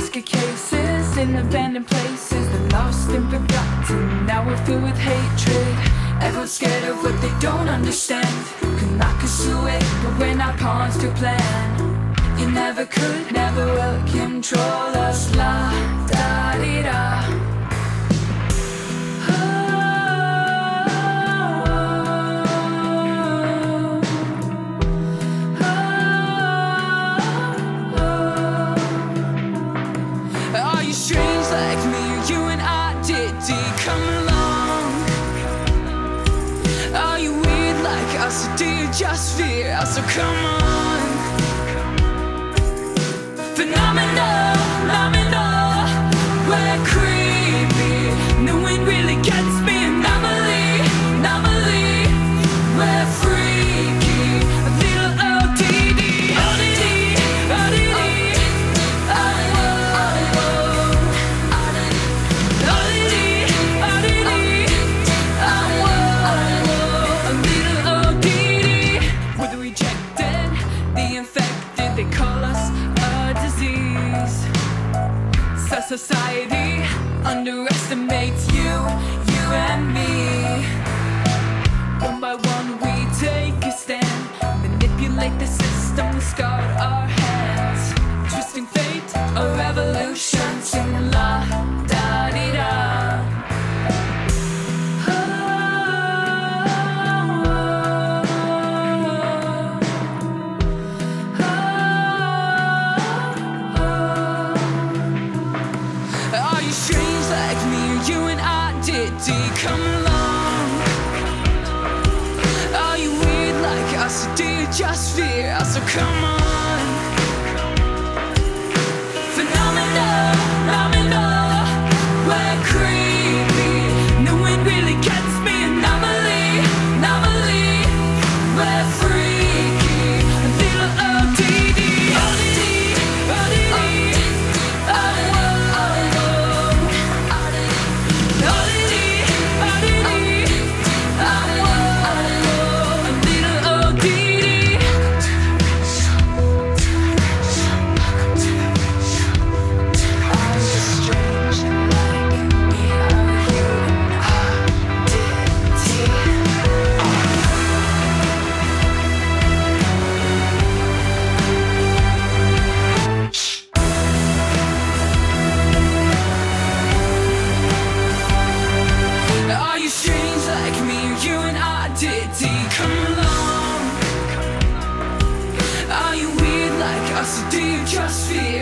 empty cases in abandoned places They're lost and forgotten, now we're filled with hatred Everyone's scared of what they don't understand. Can lock us away, but we're not pawns to plan. You never could, never will control us? Do you just fear? So come on. Phenomenal. Society underestimates you, you and me. Did come along? Are you weird like us? Or do you just fear us? So come on. trust fear.